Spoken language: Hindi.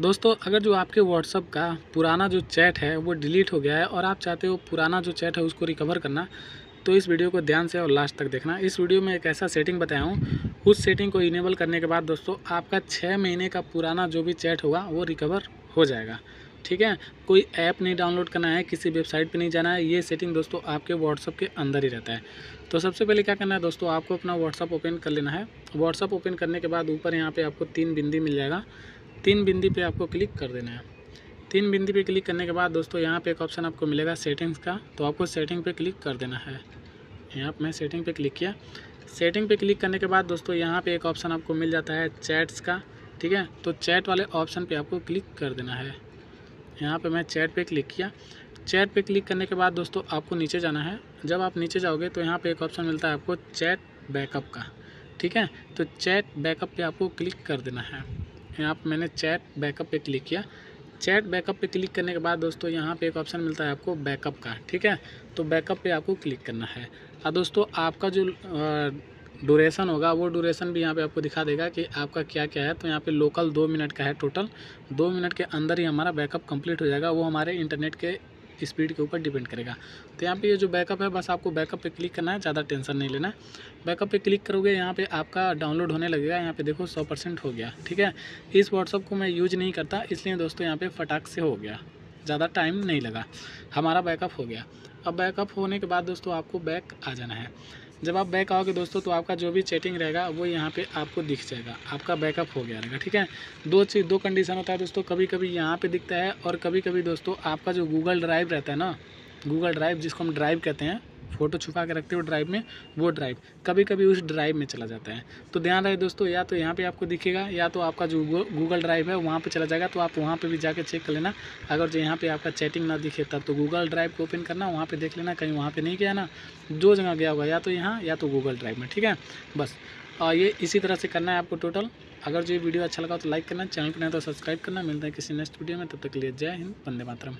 दोस्तों, अगर जो आपके व्हाट्सअप का पुराना जो चैट है, वो डिलीट हो गया है और आप चाहते हो पुराना जो चैट है, उसको रिकवर करना तो इस वीडियो को ध्यान से और लास्ट तक देखना। इस वीडियो में एक ऐसा सेटिंग बताया हूँ। उस सेटिंग को इनेबल करने के बाद दोस्तों, आपका छः महीने का पुराना जो भी चैट होगा, वो रिकवर हो जाएगा। ठीक है? कोई ऐप नहीं डाउनलोड करना है, किसी वेबसाइट पर नहीं जाना है, ये सेटिंग दोस्तों आपके व्हाट्सअप के अंदर ही रहता है। तो सबसे पहले क्या करना है दोस्तों, आपको अपना व्हाट्सअप ओपन कर लेना है। व्हाट्सअप ओपन करने के बाद ऊपर यहाँ पे आपको तीन बिंदी मिल जाएगा। तीन बिंदी पे आपको क्लिक कर देना है। तीन बिंदी पे क्लिक करने के बाद दोस्तों यहाँ पे एक ऑप्शन आपको मिलेगा सेटिंग्स का तो आपको सेटिंग पे क्लिक कर देना है। यहाँ पर मैं सेटिंग पे क्लिक किया। सेटिंग पे क्लिक करने के बाद दोस्तों यहाँ पे एक ऑप्शन आपको मिल जाता है चैट्स का, ठीक है? तो चैट वाले ऑप्शन पे आपको क्लिक कर देना है। यहाँ पे मैं चैट पे क्लिक किया। चैट पे क्लिक करने के बाद दोस्तों आपको नीचे जाना है। जब आप नीचे जाओगे तो यहाँ पे एक ऑप्शन मिलता है आपको चैट बैकअप का, ठीक है? तो चैट बैकअप पे आपको क्लिक कर देना है। यहाँ पर मैंने चैट बैकअप पे क्लिक किया। चैट बैकअप पे क्लिक करने के बाद दोस्तों, यहाँ पे एक ऑप्शन मिलता है आपको बैकअप का, ठीक है? तो बैकअप पे आपको क्लिक करना है। और दोस्तों, आपका जो ड्यूरेशन होगा, वो ड्यूरेशन भी यहाँ पे आपको दिखा देगा कि आपका क्या क्या है। तो यहाँ पे लोकल दो मिनट का है टोटल दो मिनट के अंदर ही हमारा बैकअप कंप्लीट हो जाएगा। वो हमारे इंटरनेट के स्पीड के ऊपर डिपेंड करेगा। तो यहाँ पे ये जो बैकअप है, बस आपको बैकअप पे क्लिक करना है, ज़्यादा टेंशन नहीं लेना। है बैकअप पे क्लिक करोगे, यहाँ पे आपका डाउनलोड होने लगेगा। यहाँ पे देखो सौ परसेंट हो गया, ठीक है? इस व्हाट्सअप को मैं यूज़ नहीं करता, इसलिए दोस्तों यहाँ पर फटाक से हो गया। ज़्यादा टाइम नहीं लगा। हमारा बैकअप हो गया। अब बैकअप होने के बाद दोस्तों आपको बैक आ जाना है। जब आप बैक आओगे दोस्तों तो आपका जो भी चैटिंग रहेगा, वो यहाँ पे आपको दिख जाएगा। आपका बैकअप हो गया रहेगा, ठीक है? दो चीज़ दो कंडीशन होता है दोस्तों कभी कभी यहाँ पे दिखता है और कभी कभी दोस्तों, आपका जो गूगल ड्राइव रहता है ना, गूगल ड्राइव जिसको हम ड्राइव कहते हैं फ़ोटो छुपा के रखते हो ड्राइव में, वो ड्राइव कभी कभी उस ड्राइव में चला जाता है। तो ध्यान रहे दोस्तों, या तो यहाँ पे आपको दिखेगा, या तो आपका जो गूगल ड्राइव है, वहाँ पे चला जाएगा तो आप वहाँ पे भी जाके चेक कर लेना। अगर जो यहाँ पे आपका चैटिंग ना दिखे, तब तो गूगल ड्राइव को ओपन करना, वहाँ पे देख लेना, कहीं वहाँ पे नहीं गया ना जो जगह गया होगा, या तो यहाँ, या तो गूगल ड्राइव में, ठीक है? बस और ये इसी तरह से करना है आपको टोटल अगर जो ये वीडियो अच्छा लगा तो लाइक करना, चैनल पर नहीं तो सब्सक्राइब करना। मिलता है किसी नेक्स्ट वीडियो में, तब तक लिए जय हिंद, वंदे मातरम।